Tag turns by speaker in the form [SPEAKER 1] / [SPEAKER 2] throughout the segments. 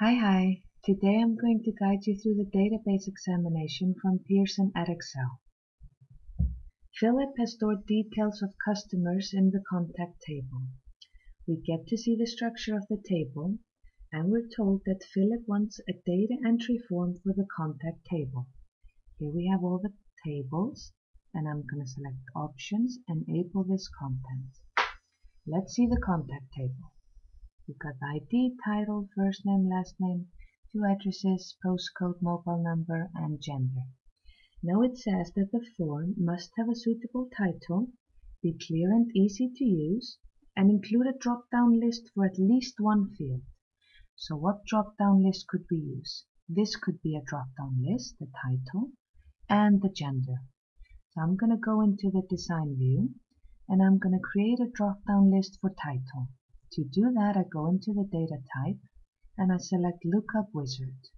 [SPEAKER 1] Hi hi, today I'm going to guide you through the database examination from Pearson Edexcel. Philip has stored details of customers in the contact table. We get to see the structure of the table and we're told that Philip wants a data entry form for the contact table. Here we have all the tables and I'm going to select options, and enable this content. Let's see the contact table. Got ID, title, first name, last name, two addresses, postcode, mobile number, and gender. Now it says that the form must have a suitable title, be clear and easy to use, and include a drop-down list for at least one field. So what drop-down list could we use? This could be a drop-down list, the title, and the gender. So I'm going to go into the design view, and I'm going to create a drop-down list for title. To do that, I go into the data type and I select Lookup Wizard.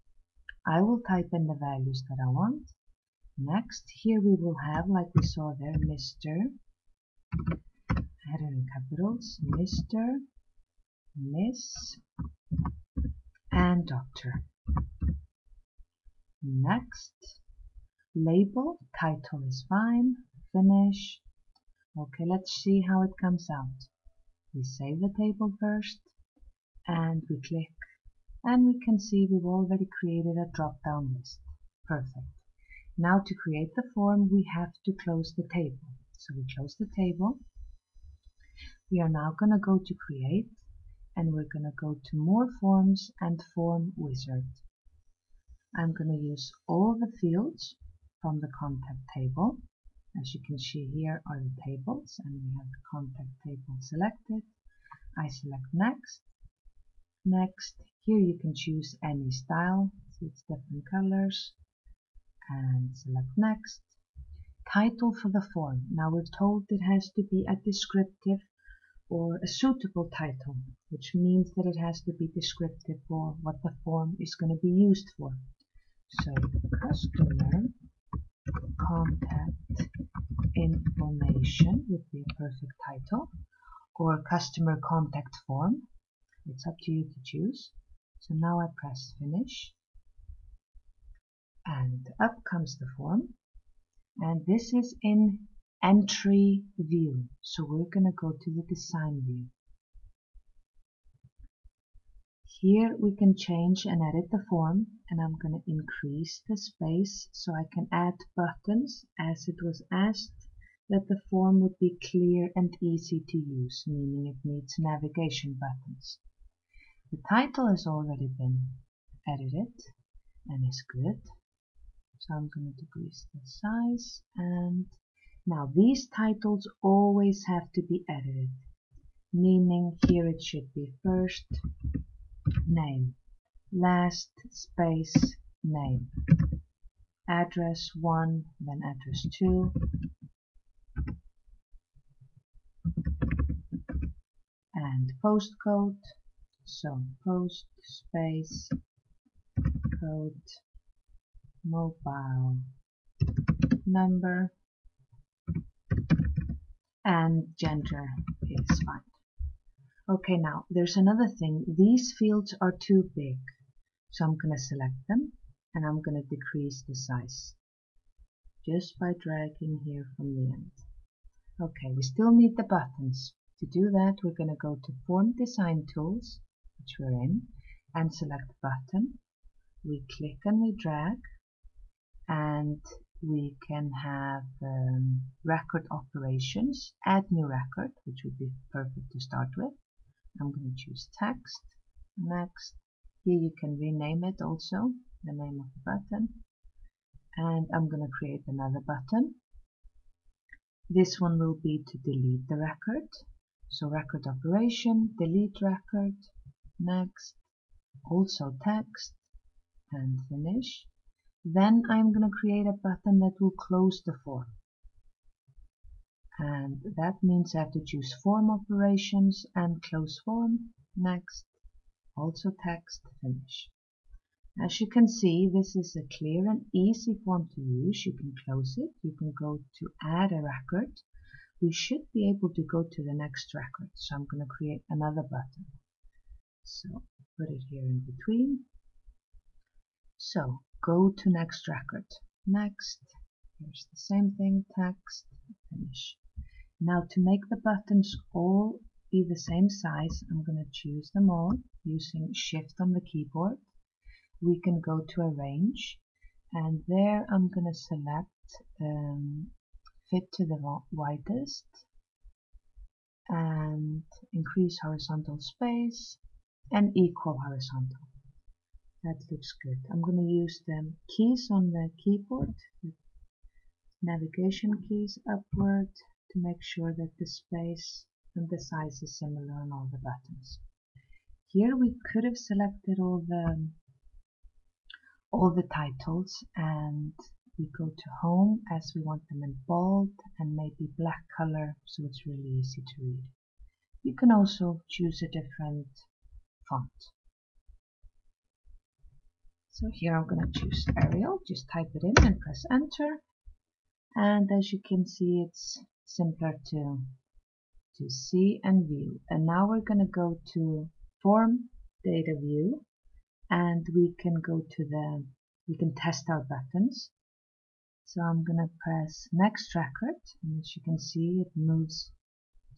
[SPEAKER 1] I will type in the values that I want. Next, here we will have, like we saw there, Mr. Header in capitals, Mr. Miss, and Doctor. Next, label, title is fine, finish. Okay, let's see how it comes out. We save the table first and we click and we can see we've already created a drop-down list. Perfect. Now to create the form we have to close the table. So we close the table. We are now going to go to create and we're going to go to more forms and form wizard. I'm going to use all the fields from the contact table as you can see here are the tables and we have the contact table selected. I select next. Next, here you can choose any style, so it's different colors. And select next. Title for the form. Now we're told it has to be a descriptive or a suitable title, which means that it has to be descriptive for what the form is going to be used for. So customer contact information would be a perfect title or customer contact form. It's up to you to choose. So now I press finish. And up comes the form. And this is in entry view. So we're gonna go to the design view here we can change and edit the form and I'm going to increase the space so I can add buttons as it was asked that the form would be clear and easy to use, meaning it needs navigation buttons. The title has already been edited and is good. So I'm going to decrease the size and now these titles always have to be edited, meaning here it should be first name, last space name, address 1, then address 2, and postcode, so post space code mobile number. And gender is fine. Okay, now there's another thing. These fields are too big. So I'm going to select them and I'm going to decrease the size just by dragging here from the end. Okay, we still need the buttons. To do that, we're going to go to Form Design Tools, which we're in, and select Button. We click and we drag, and we can have um, record operations, add new record, which would be perfect to start with. I'm going to choose text. Next. Here you can rename it also, the name of the button. And I'm going to create another button. This one will be to delete the record. So record operation, delete record, next, also text, and finish. Then I'm going to create a button that will close the form and that means I have to choose form operations and close form next also text finish as you can see this is a clear and easy form to use you can close it you can go to add a record we should be able to go to the next record so I'm going to create another button So put it here in between. So go to next record. Next. Here's the same thing, text, finish. Now to make the buttons all be the same size, I'm going to choose them all using shift on the keyboard. We can go to arrange and there I'm going to select um, fit to the widest and increase horizontal space and equal horizontal. That looks good. I'm going to use the keys on the keyboard, navigation keys upward to make sure that the space and the size is similar on all the buttons. Here we could have selected all the all the titles and we go to home as we want them in bold and maybe black color so it's really easy to read. You can also choose a different font. So here I'm going to choose Arial, just type it in and press enter and as you can see it's simpler to to see and view. And now we're going to go to form data view and we can go to the we can test our buttons. So I'm going to press next record and as you can see it moves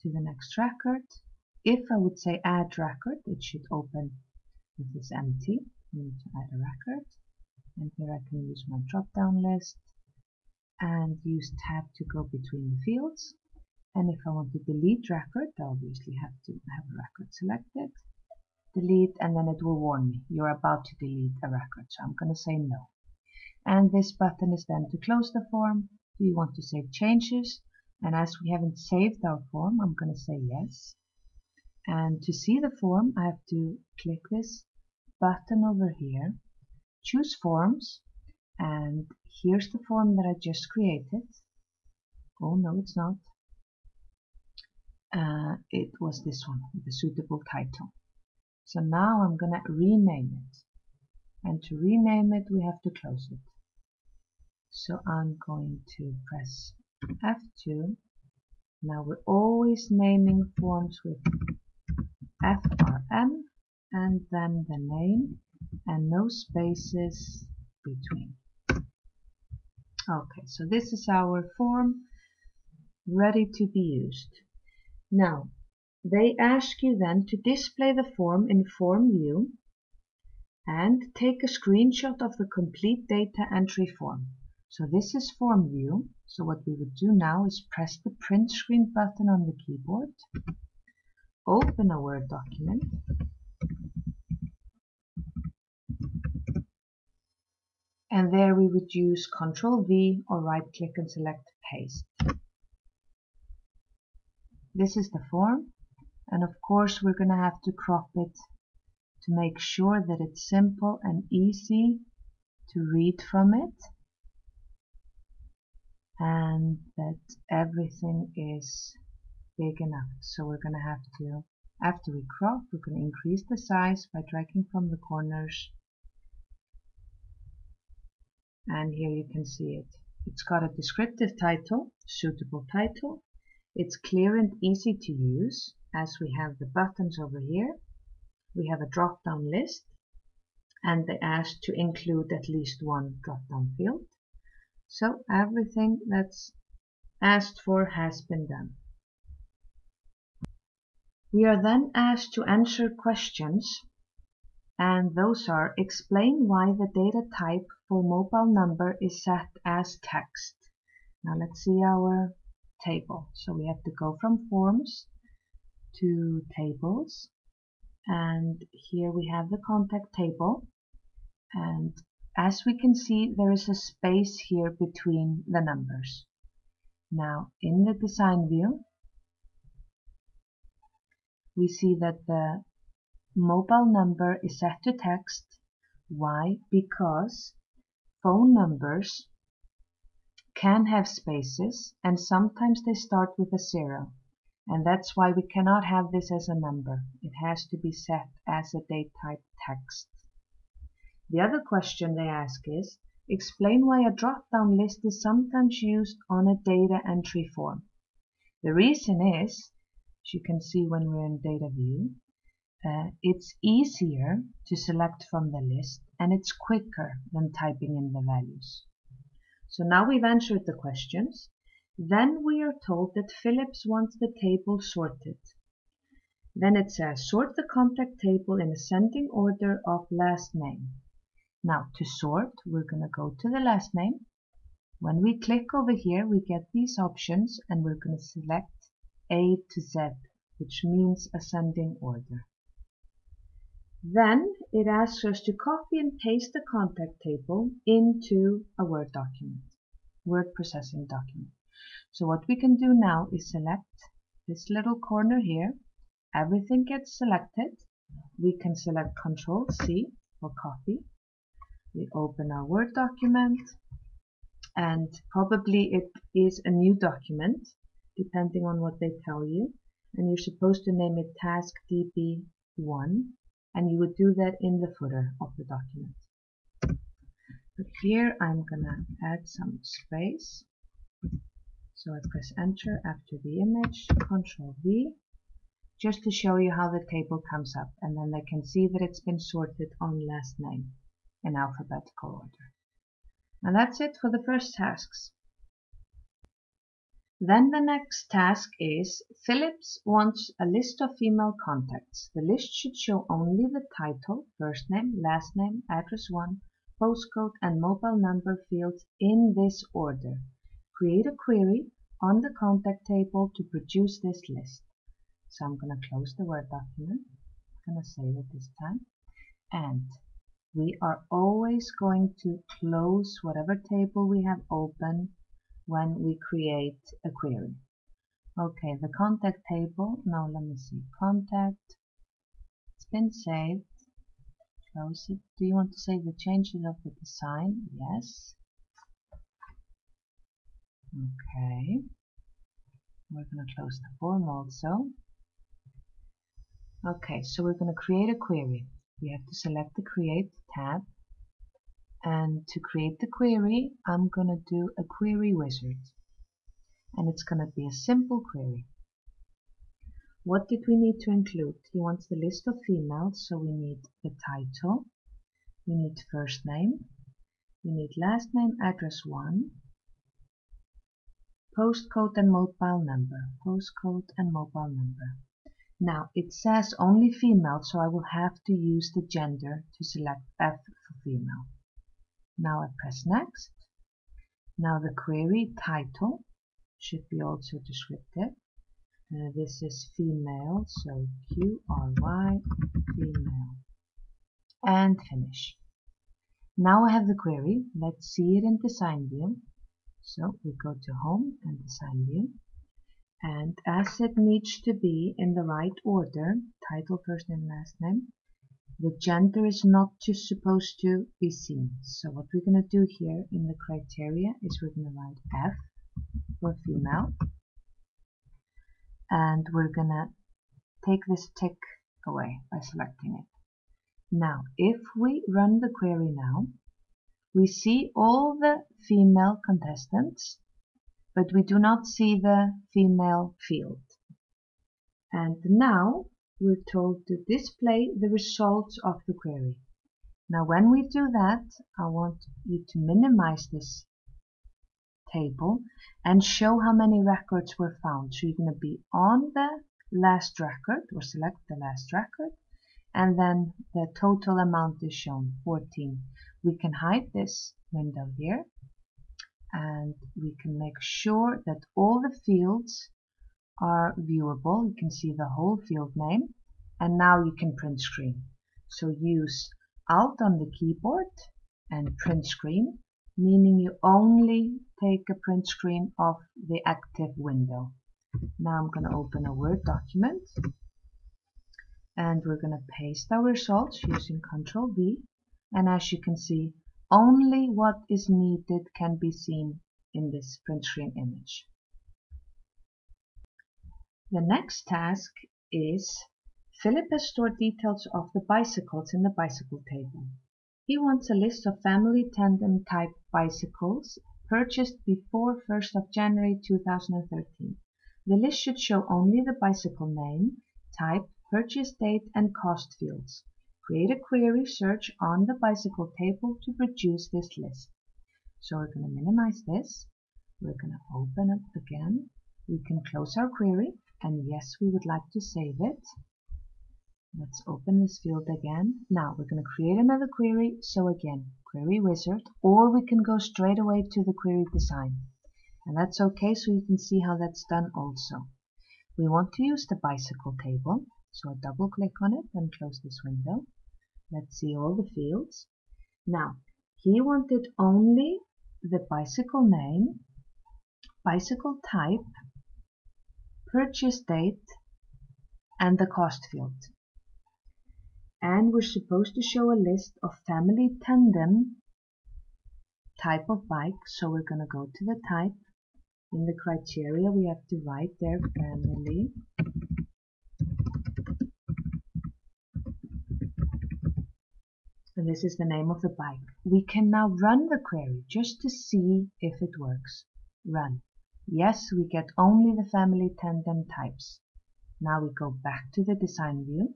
[SPEAKER 1] to the next record. If I would say add record it should open with this empty I need to add a record. And here I can use my drop down list and use tab to go between the fields. And if I want to delete record, I obviously have to have a record selected. Delete, and then it will warn me, you're about to delete a record. So I'm going to say no. And this button is then to close the form. Do you want to save changes? And as we haven't saved our form, I'm going to say yes. And to see the form, I have to click this button over here, choose forms, and here's the form that I just created. Oh no, it's not. Uh, it was this one with a suitable title. So now I'm going to rename it. And to rename it, we have to close it. So I'm going to press F2. Now we're always naming forms with FRM and then the name and no spaces between. Okay, so this is our form ready to be used. Now, they ask you then to display the form in form view and take a screenshot of the complete data entry form. So this is form view. So what we would do now is press the print screen button on the keyboard, open a Word document, and there we would use Ctrl V or right click and select paste. This is the form and of course we're going to have to crop it to make sure that it's simple and easy to read from it and that everything is big enough. So we're going to have to, after we crop, we're going to increase the size by dragging from the corners and here you can see it. It's got a descriptive title, suitable title. It's clear and easy to use as we have the buttons over here. We have a drop-down list and they ask to include at least one drop-down field. So everything that's asked for has been done. We are then asked to answer questions and those are explain why the data type for mobile number is set as text. Now let's see our table. So we have to go from forms to tables and here we have the contact table and as we can see there is a space here between the numbers. Now in the design view we see that the mobile number is set to text. Why? Because phone numbers can have spaces and sometimes they start with a zero. And that's why we cannot have this as a number. It has to be set as a date type text. The other question they ask is, explain why a drop-down list is sometimes used on a data entry form. The reason is, as you can see when we're in data view, uh, it's easier to select from the list and it's quicker than typing in the values. So now we've answered the questions. Then we are told that Phillips wants the table sorted. Then it says sort the contact table in ascending order of last name. Now to sort, we're going to go to the last name. When we click over here, we get these options and we're going to select A to Z, which means ascending order. Then it asks us to copy and paste the contact table into a Word document, word processing document. So what we can do now is select this little corner here. Everything gets selected. We can select Control C for copy. We open our Word document and probably it is a new document depending on what they tell you and you're supposed to name it task db1 and you would do that in the footer of the document. But here I'm gonna add some space. So I press enter after the image, control V, just to show you how the table comes up and then they can see that it's been sorted on last name in alphabetical order. And that's it for the first tasks. Then the next task is Phillips wants a list of female contacts. The list should show only the title, first name, last name, address 1, postcode and mobile number fields in this order. Create a query on the contact table to produce this list. So I'm going to close the Word document. I'm going to save it this time. And we are always going to close whatever table we have open when we create a query. Okay, the contact table, now let me see, contact, it's been saved, close it. Do you want to save the changes of the design? Yes. Okay, we're going to close the form also. Okay, so we're going to create a query. We have to select the Create tab and to create the query, I'm going to do a query wizard. And it's going to be a simple query. What did we need to include? He wants the list of females, so we need the title, we need first name, we need last name, address 1, postcode and mobile number, postcode and mobile number. Now it says only female, so I will have to use the gender to select F for female. Now I press next. Now the query title should be also descriptive. Uh, this is female, so Q-R-Y, female. And finish. Now I have the query. Let's see it in design view. So we go to home and design view. And as it needs to be in the right order, title, first name, last name, the gender is not just supposed to be seen. So what we're going to do here in the criteria is we're going to write F for female. And we're going to take this tick away by selecting it. Now, if we run the query now, we see all the female contestants, but we do not see the female field. And now we're told to display the results of the query. Now when we do that, I want you to minimize this table and show how many records were found. So you're going to be on the last record or select the last record and then the total amount is shown 14. We can hide this window here and we can make sure that all the fields are viewable. You can see the whole field name and now you can print screen. So use Alt on the keyboard and print screen, meaning you only take a print screen of the active window. Now I'm going to open a Word document and we're going to paste our results using Ctrl V and as you can see only what is needed can be seen in this print screen image. The next task is Philip has stored details of the bicycles in the bicycle table. He wants a list of family tandem type bicycles purchased before 1st of January 2013. The list should show only the bicycle name, type, purchase date and cost fields. Create a query search on the bicycle table to produce this list. So we're going to minimize this. We're going to open it again. We can close our query and yes we would like to save it. Let's open this field again. Now we're going to create another query. So again, query wizard, or we can go straight away to the query design. And that's okay, so you can see how that's done also. We want to use the bicycle table, so I double click on it and close this window. Let's see all the fields. Now, he wanted only the bicycle name, bicycle type, purchase date, and the cost field. And we're supposed to show a list of family tandem type of bike. So we're going to go to the type. In the criteria, we have to write there family. And this is the name of the bike. We can now run the query just to see if it works. Run. Yes, we get only the family tandem types. Now we go back to the design view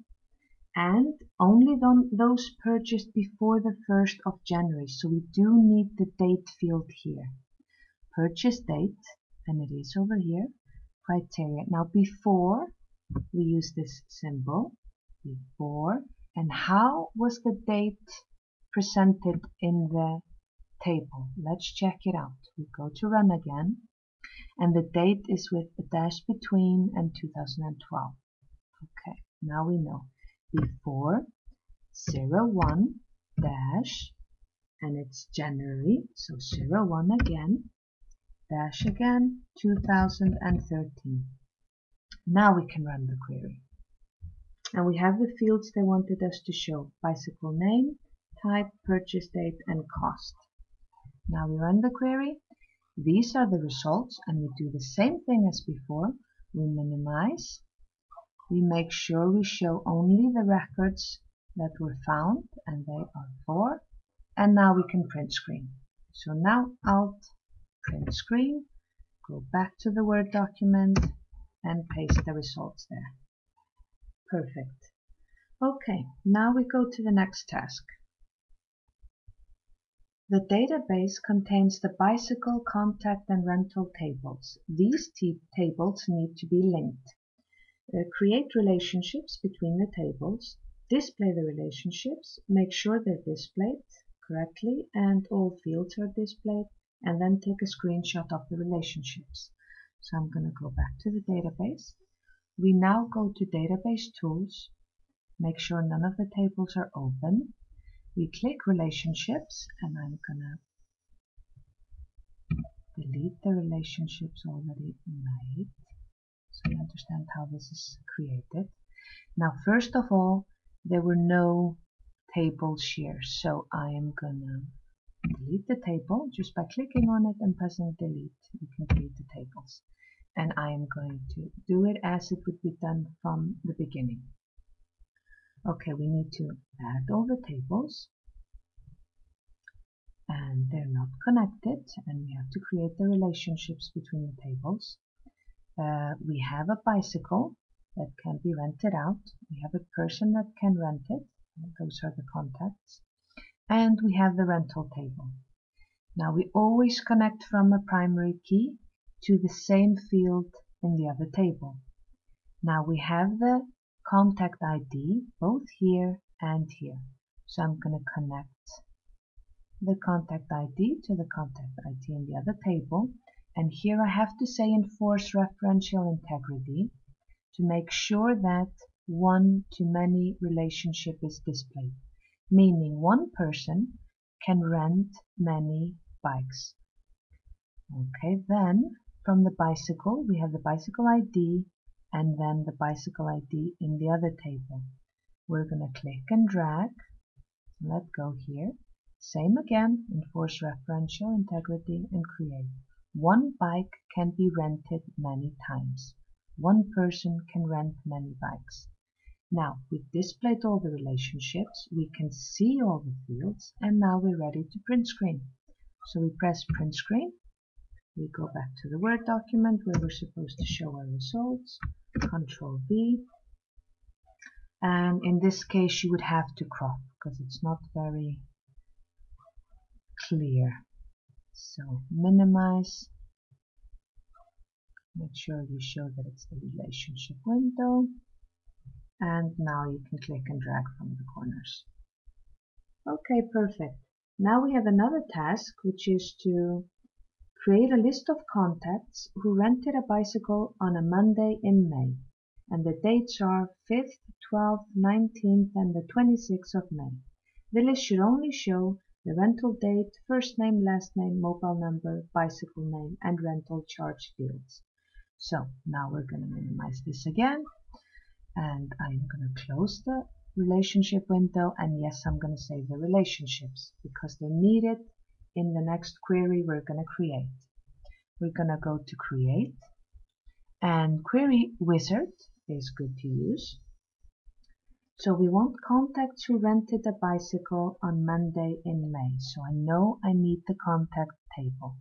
[SPEAKER 1] and only those purchased before the 1st of January. So we do need the date field here. Purchase date, and it is over here. Criteria. Now before, we use this symbol. Before. And how was the date presented in the table? Let's check it out. We go to run again. And the date is with a dash between and 2012. Okay, now we know. Before 01 dash and it's January so 01 again dash again 2013 now we can run the query. And we have the fields they wanted us to show bicycle name type purchase date and cost. Now we run the query these are the results and we do the same thing as before. We minimize. We make sure we show only the records that were found and they are four and now we can print screen. So now alt print screen go back to the word document and paste the results there. Perfect. Okay now we go to the next task the database contains the bicycle contact and rental tables these tables need to be linked uh, create relationships between the tables, display the relationships, make sure they're displayed correctly and all fields are displayed, and then take a screenshot of the relationships. So I'm going to go back to the database. We now go to Database Tools, make sure none of the tables are open. We click Relationships, and I'm to delete the relationships already made so you understand how this is created. Now, first of all, there were no tables here, so I am gonna delete the table just by clicking on it and pressing delete. You can delete the tables. And I am going to do it as it would be done from the beginning. Okay, we need to add all the tables and they're not connected and we have to create the relationships between the tables. Uh, we have a bicycle that can be rented out. We have a person that can rent it. Those are the contacts. And we have the rental table. Now we always connect from a primary key to the same field in the other table. Now we have the contact ID both here and here. So I'm going to connect the contact ID to the contact ID in the other table and here I have to say enforce referential integrity to make sure that one-to-many relationship is displayed, meaning one person can rent many bikes. Okay, then from the bicycle, we have the bicycle ID and then the bicycle ID in the other table. We're going to click and drag. Let go here. Same again, enforce referential integrity and create. One bike can be rented many times. One person can rent many bikes. Now, we've displayed all the relationships, we can see all the fields, and now we're ready to print screen. So we press print screen, we go back to the Word document where we're supposed to show our results, Control V, and in this case you would have to crop because it's not very clear. So minimize. Make sure you show that it's the relationship window. And now you can click and drag from the corners. Okay perfect. Now we have another task which is to create a list of contacts who rented a bicycle on a Monday in May and the dates are 5th, 12th, 19th and the 26th of May. The list should only show the rental date, first name, last name, mobile number, bicycle name and rental charge fields. So now we're going to minimize this again and I'm going to close the relationship window and yes I'm going to save the relationships because they're needed in the next query we're going to create. We're going to go to create and query wizard is good to use. So we want contacts who rented a bicycle on Monday in May. So I know I need the contact table.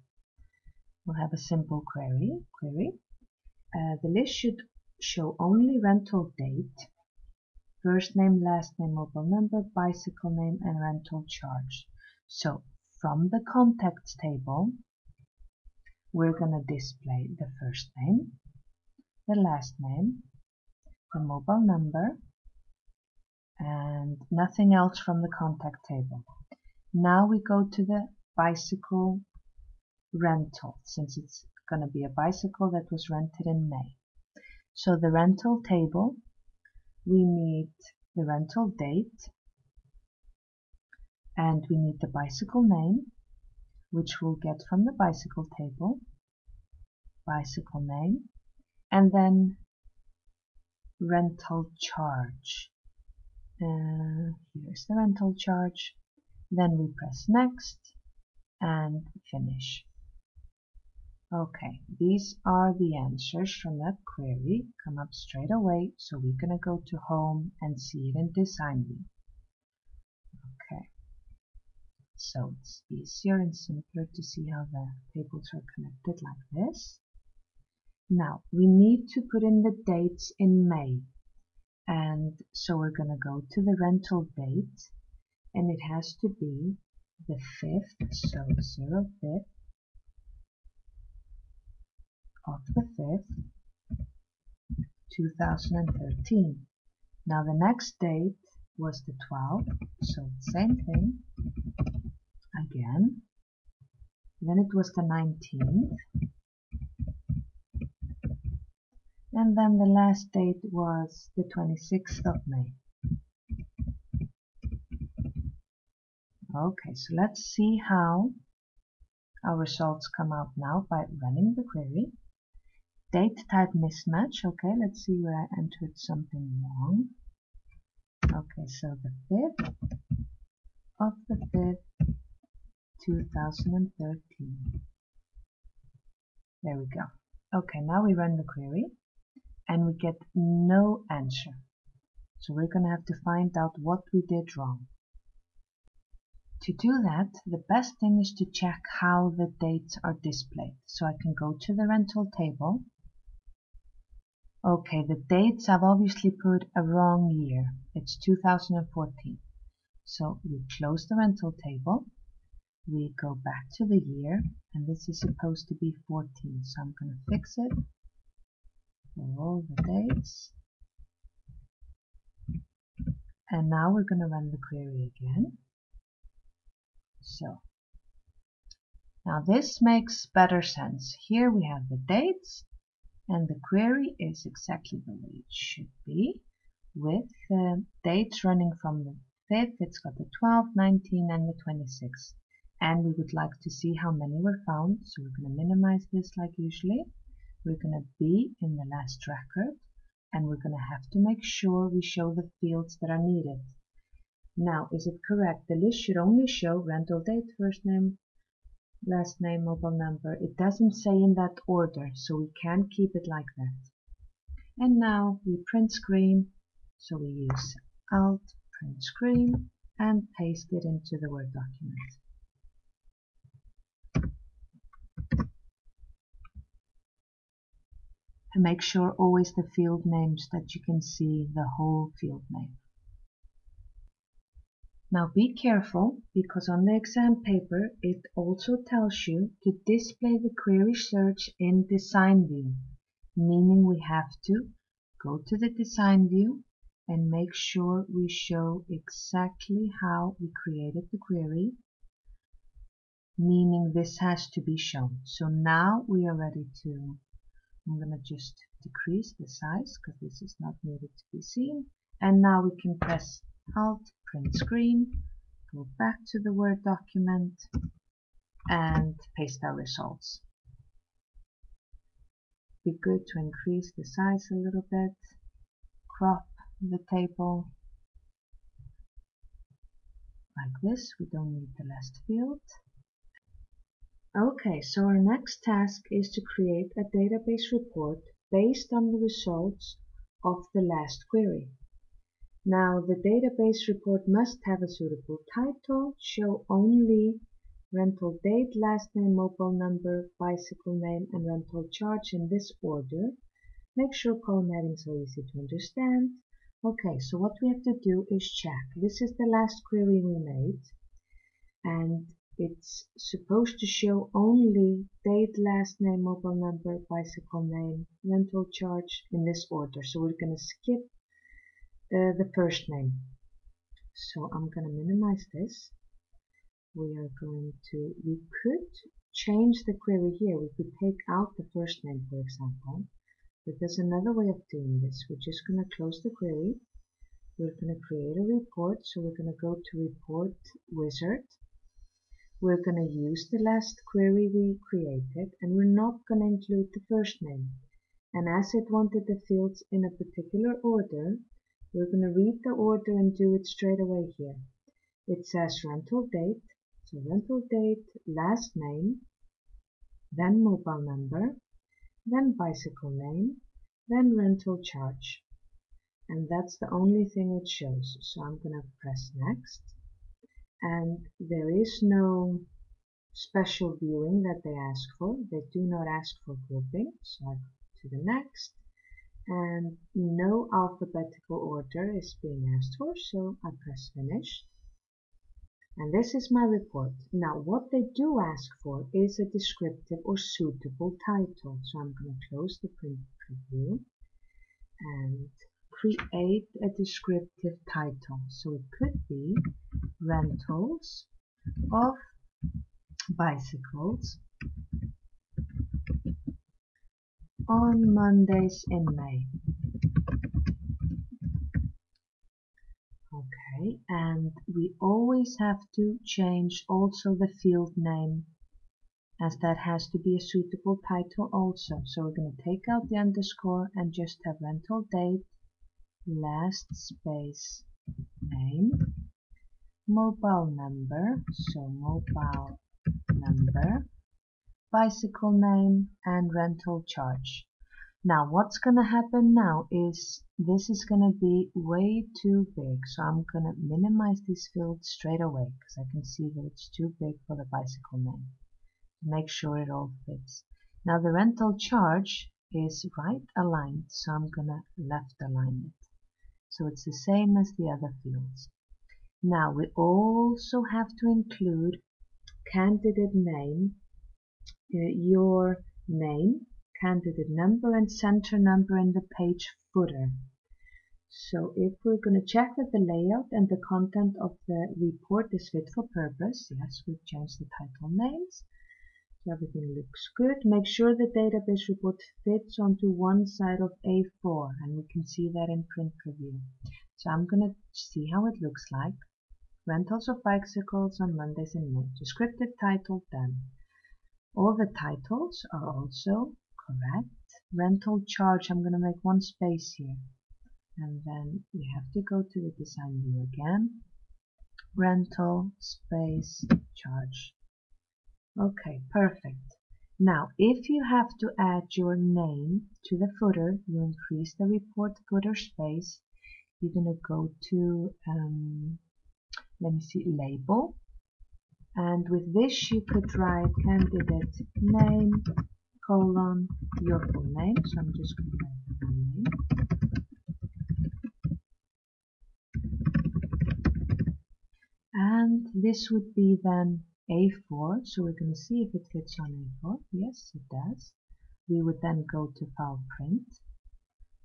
[SPEAKER 1] We'll have a simple query. query. Uh, the list should show only rental date, first name, last name, mobile number, bicycle name, and rental charge. So from the contacts table, we're going to display the first name, the last name, the mobile number, and nothing else from the contact table. Now we go to the bicycle rental, since it's going to be a bicycle that was rented in May. So the rental table, we need the rental date, and we need the bicycle name, which we'll get from the bicycle table, bicycle name, and then rental charge. Uh, here's the rental charge. Then we press next and finish. Okay, these are the answers from that query. Come up straight away. So we're to go to home and see it in design view. Okay, so it's easier and simpler to see how the tables are connected like this. Now, we need to put in the dates in May. And so we're going to go to the rental date. And it has to be the 5th, so 05th of the 5th, 2013. Now the next date was the 12th, so same thing again. Then it was the 19th, and then the last date was the 26th of May. Okay, so let's see how our results come out now by running the query. Date type mismatch, okay, let's see where I entered something wrong. Okay, so the 5th of the 5th, 2013. There we go. Okay, now we run the query and we get no answer. So we're going to have to find out what we did wrong. To do that, the best thing is to check how the dates are displayed. So I can go to the rental table. Okay, the dates I've obviously put a wrong year. It's 2014. So we close the rental table. We go back to the year, and this is supposed to be 14. So I'm going to fix it for all the dates. And now we're going to run the query again. So, now this makes better sense. Here we have the dates and the query is exactly the way it should be with the dates running from the 5th, it's got the 12th, 19th, and the 26th. And we would like to see how many were found, so we're going to minimize this like usually we're going to be in the last record and we're going to have to make sure we show the fields that are needed. Now, is it correct? The list should only show rental date, first name, last name, mobile number. It doesn't say in that order, so we can keep it like that. And now we print screen, so we use Alt, print screen, and paste it into the Word document. And make sure always the field names that you can see the whole field name. Now be careful because on the exam paper it also tells you to display the query search in design view, meaning we have to go to the design view and make sure we show exactly how we created the query, meaning this has to be shown. So now we are ready to, I'm going to just decrease the size because this is not needed to be seen. And now we can press Alt, print screen, go back to the Word document and paste our results. Be good to increase the size a little bit, crop the table like this. We don't need the last field. Okay, so our next task is to create a database report based on the results of the last query. Now, the database report must have a suitable title, show only rental date, last name, mobile number, bicycle name, and rental charge in this order. Make sure column headings are easy to understand. Okay, so what we have to do is check. This is the last query we made, and it's supposed to show only date, last name, mobile number, bicycle name, rental charge in this order. So we're going to skip uh, the first name. So I'm going to minimize this. We are going to, we could change the query here. We could take out the first name, for example. But there's another way of doing this. We're just going to close the query. We're going to create a report. So we're going to go to Report Wizard. We're going to use the last query we created and we're not going to include the first name. And as it wanted the fields in a particular order, we're going to read the order and do it straight away here. It says rental date, so rental date, last name, then mobile number, then bicycle name, then rental charge. And that's the only thing it shows. So I'm going to press next. And there is no special viewing that they ask for. They do not ask for grouping. So I go to the next. And no alphabetical order is being asked for. So I press finish. And this is my report. Now what they do ask for is a descriptive or suitable title. So I'm going to close the print preview and create a descriptive title. So it could be rentals of bicycles on Mondays in May. Okay, and we always have to change also the field name as that has to be a suitable title also. So we're going to take out the underscore and just have rental date, last space, name, mobile number, so mobile number, bicycle name and rental charge. Now what's going to happen now is this is going to be way too big. So I'm going to minimize this field straight away because I can see that it's too big for the bicycle name. Make sure it all fits. Now the rental charge is right aligned, so I'm going to left align it. So it's the same as the other fields. Now we also have to include candidate name, your name, candidate number and center number in the page footer. So if we're going to check that the layout and the content of the report is fit for purpose, yes, we've changed the title names. So everything looks good. Make sure the database report fits onto one side of A4 and we can see that in print preview. So I'm going to see how it looks like. Rentals of bicycles on Mondays in May. Descriptive title done. All the titles are also correct. Rental charge, I'm going to make one space here. And then we have to go to the design view again. Rental space charge. Okay, perfect. Now, if you have to add your name to the footer, you increase the report footer space. You're going to go to, um, let me see, label. And with this, you could write candidate name, colon your full name. So I'm just going to write my name. And this would be then A4. So we're going to see if it fits on A4. Yes, it does. We would then go to File Print.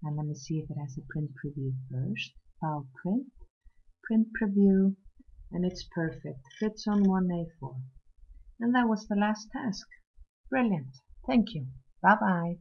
[SPEAKER 1] And let me see if it has a print preview first. File Print, Print Preview, and it's perfect. Fits on one A4. And that was the last task. Brilliant. Thank you. Bye bye.